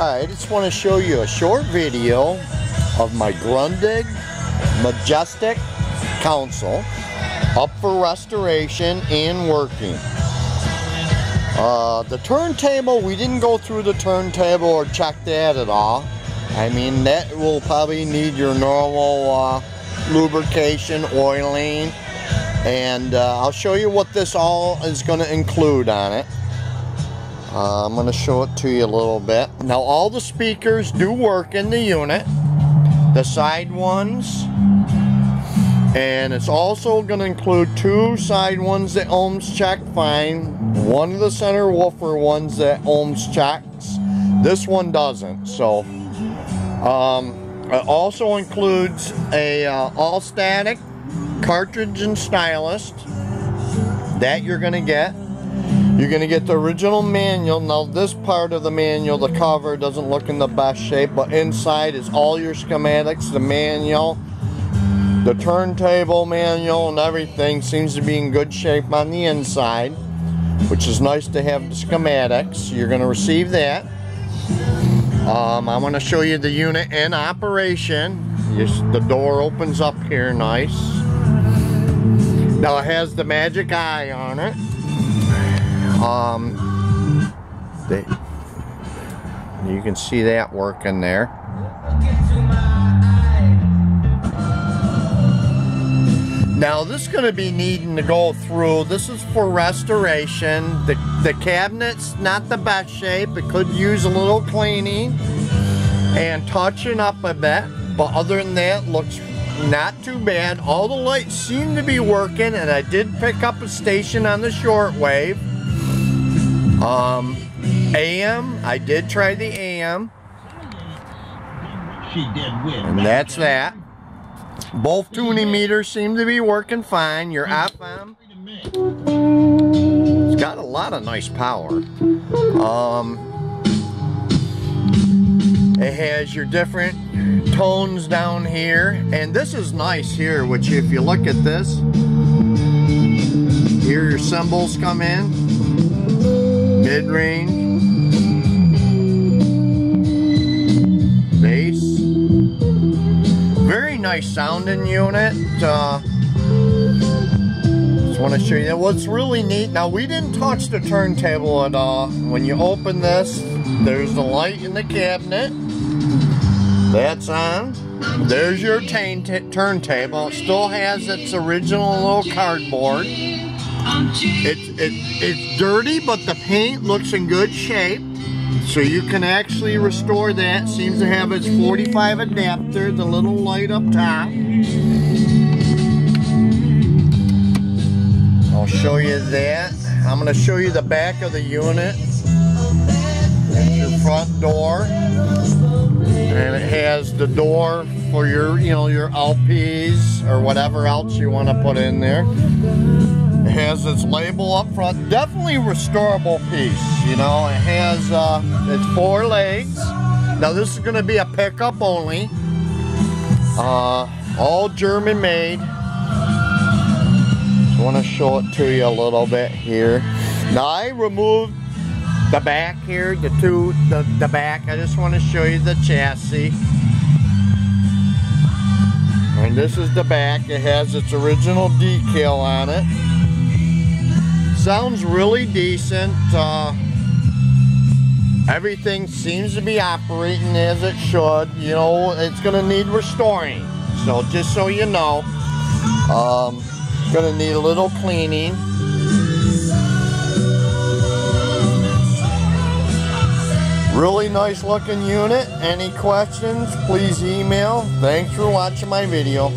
I just want to show you a short video of my Grundig Majestic console up for restoration and working. Uh, the turntable, we didn't go through the turntable or check that at all. I mean, that will probably need your normal uh, lubrication, oiling, and uh, I'll show you what this all is going to include on it. Uh, I'm going to show it to you a little bit. Now all the speakers do work in the unit. The side ones. And it's also going to include two side ones that ohms check fine. One of the center woofer ones that ohms checks. This one doesn't. So um, it also includes a uh, all static cartridge and stylus that you're going to get. You're going to get the original manual. Now this part of the manual, the cover, doesn't look in the best shape, but inside is all your schematics, the manual, the turntable manual and everything seems to be in good shape on the inside, which is nice to have the schematics. You're going to receive that. Um, I'm going to show you the unit in operation. the door opens up here nice. Now it has the magic eye on it. Um, they, you can see that working there. Now this is going to be needing to go through. This is for restoration. The, the cabinet's not the best shape. It could use a little cleaning and touching up a bit. But other than that, looks not too bad. All the lights seem to be working and I did pick up a station on the shortwave. Um, AM, I did try the AM. She did win. And that's that. Both tuning meters seem to be working fine. Your FM, it's got a lot of nice power. Um, it has your different tones down here. And this is nice here, which if you look at this, here your cymbals come in mid-range, bass. Very nice sounding unit. Uh, just want to show you what's really neat. Now we didn't touch the turntable at all. When you open this, there's the light in the cabinet. That's on. There's your turntable. It still has its original little cardboard. It's, it, it's dirty, but the paint looks in good shape. So you can actually restore that. Seems to have its 45 adapter, the little light up top. I'll show you that. I'm going to show you the back of the unit. your front door. And it has the door for your, you know, your LPs or whatever else you want to put in there It has its label up front. Definitely restorable piece, you know. It has uh, its four legs. Now this is going to be a pickup only. Uh, all German made. Just want to show it to you a little bit here. Now I removed the back here, the two, the, the back. I just want to show you the chassis. This is the back. It has its original decal on it. Sounds really decent. Uh, everything seems to be operating as it should. You know, it's going to need restoring. So just so you know, um, going to need a little cleaning. Really nice looking unit. Any questions, please email. Thanks for watching my video.